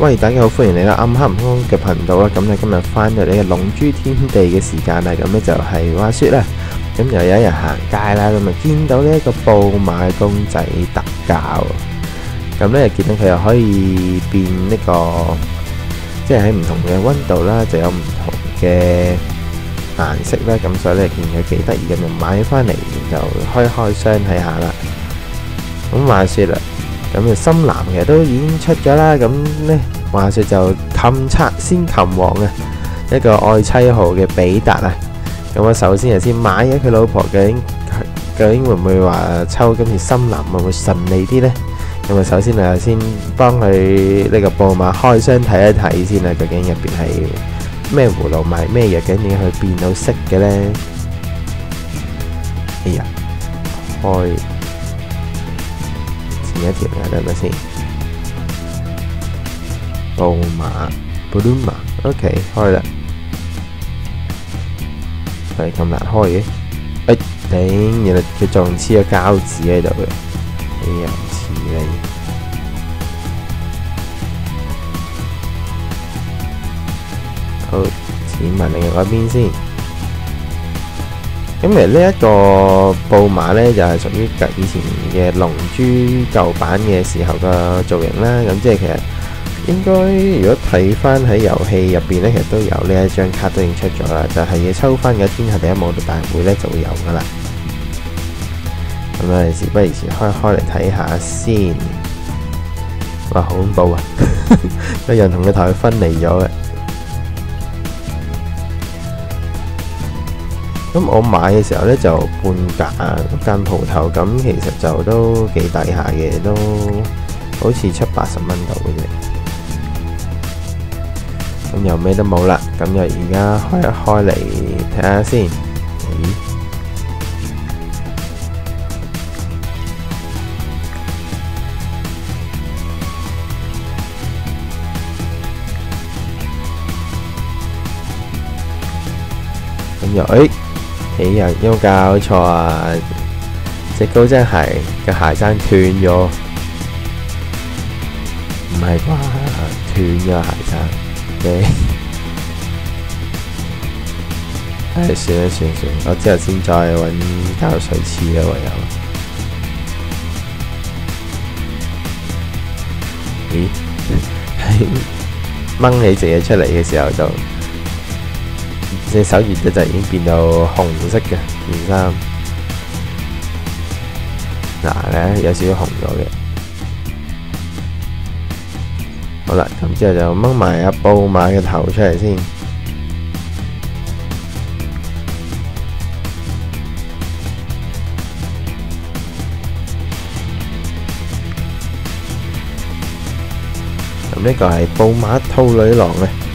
喂，大家好，歡迎嚟到暗黑悟空嘅頻道啦。咁咧今日翻到你嘅龍珠天地嘅時間啦，咁咧就係話說啦。咁又有一日行街啦，咁啊見到呢一個布馬公仔特价，咁咧見到佢又可以變呢個，即係喺唔同嘅溫度啦，就有唔同嘅顏色啦。咁所以咧見佢幾得意咁，就買翻嚟就開開箱睇下啦。咁話說啦。咁嘅深藍其實都已經出咗啦，咁呢話說就擒賊先擒王啊，一個愛妻號嘅比达啊，咁我首先係先買咗佢老婆，究竟究竟會唔會話抽今次森林會唔會順利啲呢？咁啊首先啊先幫佢呢個布馬開箱睇一睇先啊，究竟入邊係咩葫蘆賣咩藥，究竟點解佢變到色嘅呢？哎呀，開！一條嘅，等等先。布馬，Bulma，OK，開啦。係咁難開嘅。哎，頂！原來佢仲黐個膠紙喺度嘅。哎呀，黐你！好，剪埋另外一邊先。咁其實呢一個布馬呢，就係屬於以前嘅龍珠舊版嘅時候嘅造型啦。咁即係其實應該如果睇翻喺遊戲入邊呢，其實都有呢一張卡都已經出咗啦。就係要抽翻嘅天下第一武道大會呢，就會有噶啦。咁啊，事不宜遲，開開嚟睇下先。哇，好恐怖啊！有人同佢頭分離咗嘅。咁我買嘅時候呢，就半價，間鋪頭咁其實就都幾抵下嘅，都好似七八十蚊度嘅啫。又咩都冇啦，咁就而家開一開嚟睇下先。咦？咁又誒？哎呀，有冇搞錯啊？隻高踭鞋嘅鞋踭斷咗，唔係啩？斷咗鞋踭嘅。唉，算啦算算，我之後先再搵膠水黐啦，唯有。咦？掹起隻嘢出嚟嘅時候就〜隻手熱咗就已經變到紅色嘅件衫，嗱咧有少少紅咗嘅。好啦，咁之後就掹埋阿布馬嘅頭出嚟先，咁呢個係布馬兔女郎嘅。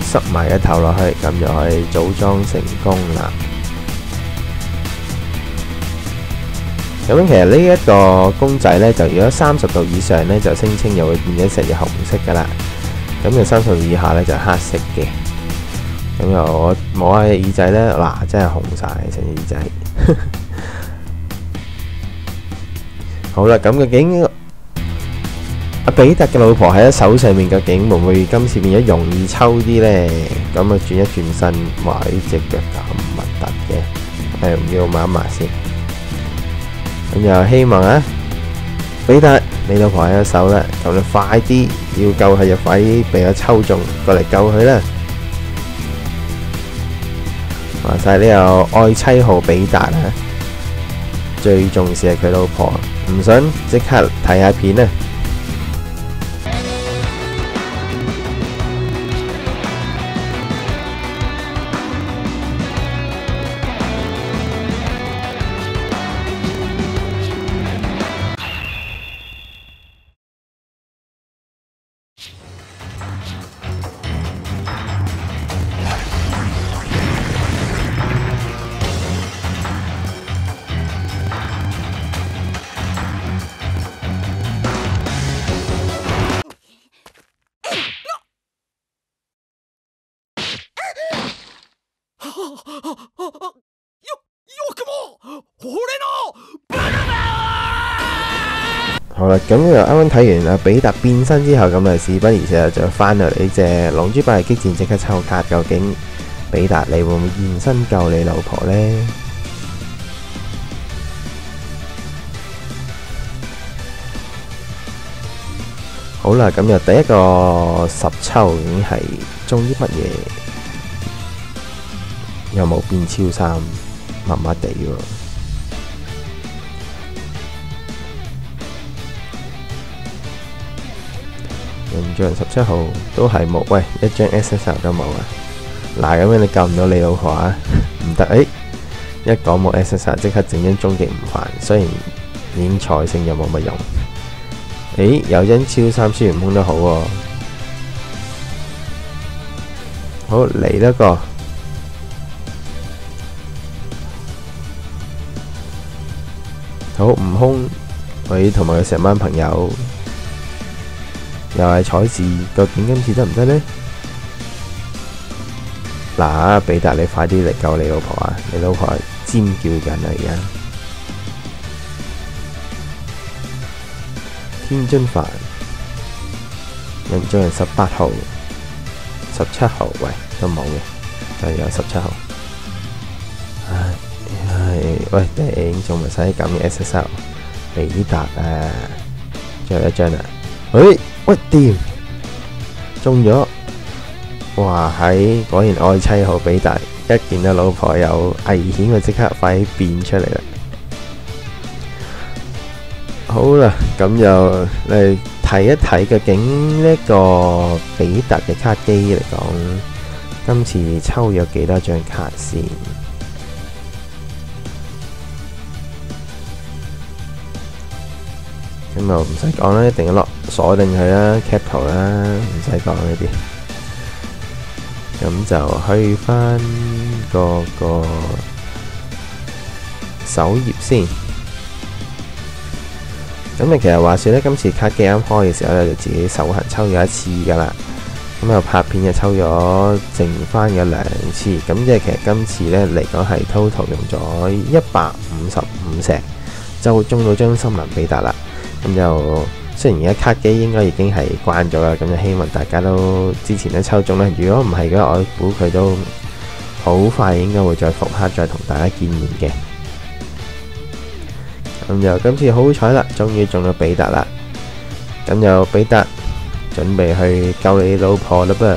塞埋一頭落去，咁就可以組裝成功啦。咁其實呢一個公仔呢，就如果三十度以上呢，就聲稱又會變咗成隻紅色噶啦。咁就三十度以下呢，就黑色嘅。咁又我摸下耳仔呢，嗱真係紅晒成隻耳仔。好啦，咁究竟？阿比特嘅老婆喺手上面，究竟會唔會今次變咗容易抽啲呢？咁啊轉一轉身，哇！呢隻腳咁核突嘅，誒唔要抹一抹先。咁又希望啊，比特你老婆喺手啦，咁你快啲要救佢就快啲俾我抽中過嚟救佢啦！話晒呢個愛妻號比達啊，最重視係佢老婆，唔信即刻睇下片啊！好啦咁又啱啱睇完阿比达变身之后咁啊事不宜迟就翻嚟呢只龙珠八激战即刻抽卡究竟比达你会唔会现身救你老婆呢？好啦咁又第一个十抽已经系中啲乜嘢？又冇變超三，麻麻地喎。印象十七號都係冇，喂，一張 SSR 都冇啊！嗱，咁樣你救唔到你老婆啊？唔得，誒，一講冇 SSR，即刻整張終極唔煩，雖然已經財性又冇乜用。誒，有張超三孫悟空都好喎。好嚟多個，好悟空，佢同埋佢成班朋友。又係彩字，究竟今次得唔得呢？嗱，比達你快啲嚟救你老婆啊！你老婆尖叫緊啊！而家天津飯，人造人十八號、十七號，喂都冇嘅，就有十七號。唉唉，喂頂，仲唔使咁嘅 SSL？比達啊，最後一張啦，誒！喂，掂中咗！哇，喺果然愛妻好比大，一見到老婆有危險，佢即刻快啲變出嚟啦。好啦，咁就嚟睇一睇究竟呢個比達嘅卡機嚟講，今次抽咗幾多張卡先？咁就唔使講啦，一定要落鎖定佢啦，cap 圖啦，唔使講呢啲。咁就去翻個個首頁先。咁你其實話說咧，今次卡機啱開嘅時候咧，就自己手痕抽咗一次噶啦。咁又拍片就抽咗剩翻嘅兩次。咁即係其實今次咧嚟講係 total 用咗一百五十五石，就中到張森林比達啦。咁就雖然而家卡機應該已經係關咗啦，咁就希望大家都之前都抽中啦。如果唔係嘅，我估佢都好快應該會再復刻，再同大家見面嘅。咁就今次好彩啦，終於中咗比特啦。咁就比特準備去救你老婆啦噃。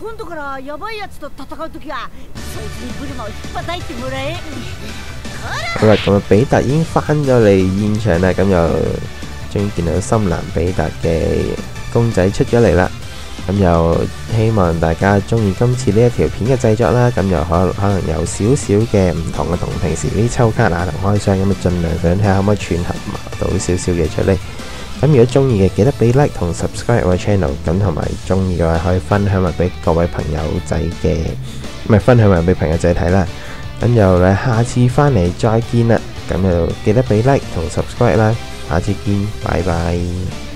今度からヤバいやつと戦うときはそいつにブルマを引っ叩いてもらえ好啦，咁啊，比達已經翻咗嚟現場啦，咁又終於見到深藍比達嘅公仔出咗嚟啦，咁又希望大家中意今次呢一條片嘅製作啦，咁又可可能有少少嘅唔同嘅，同平時啲抽卡啊同開箱咁啊，盡量想睇下可唔可以串合到少少嘢出嚟。 咁如果中意嘅，記得俾 like 同 subscribe 我 channel，咁同埋中意嘅話可以分享埋俾各位朋友仔嘅，唔係分享埋俾朋友仔睇啦。咁就咧，下次翻嚟再見啦。咁就記得俾 like 同 subscribe 啦。下次見，拜拜。